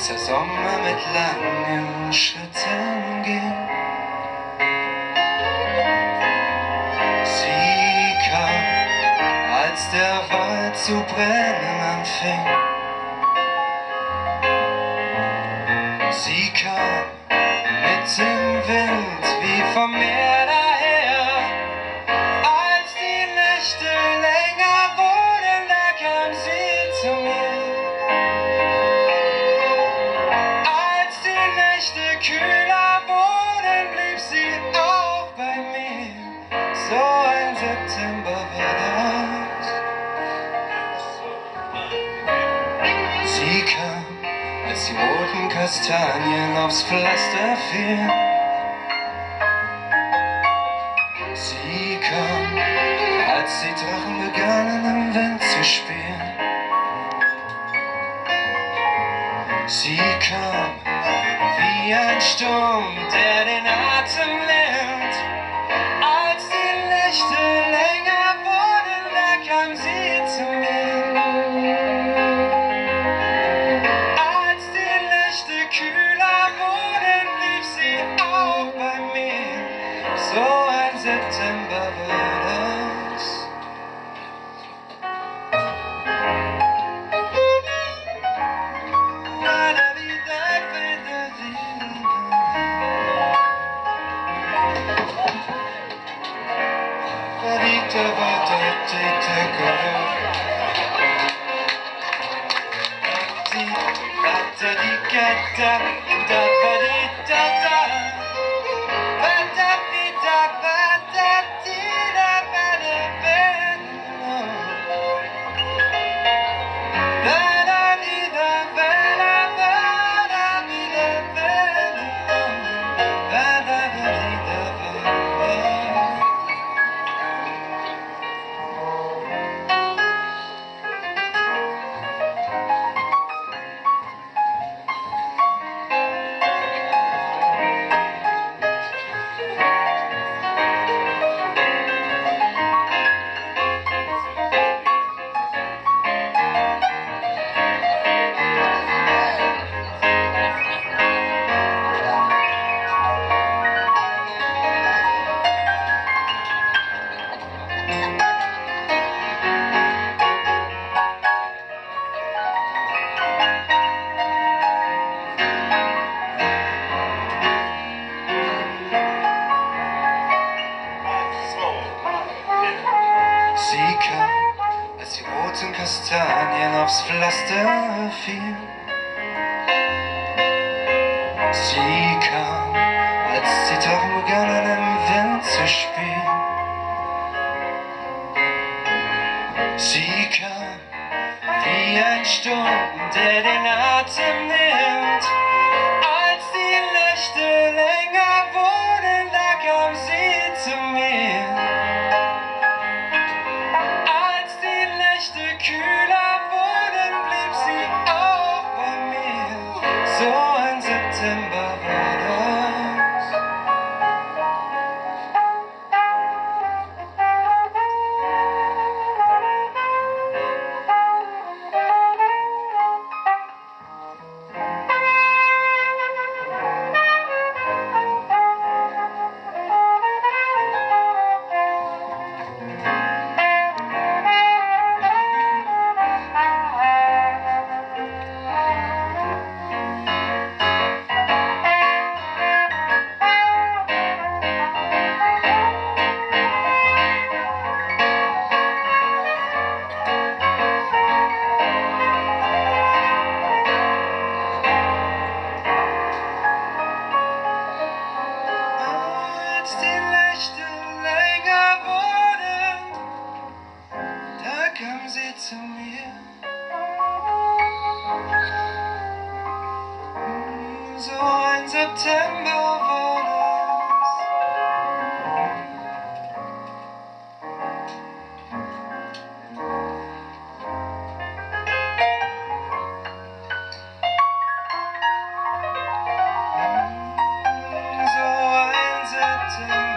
als der Sommer mit langen Schritten ging. Sie kam, als der Wald zu brennen anfing. Sie kam mit dem Wind wie vom Meer Sie kam, als die roten Kastanien aufs Pflaster fielen. Sie kam, als die Drachen begannen im Wind zu spielen. Sie kam wie ein Sturm, der den Atem Sie roten Kastanien aufs Pflaster fielen. Sie kam, als die Drachen begannen im Wind zu spielen. Sie kam wie ein Sturm, der den Atem nimmt. Ein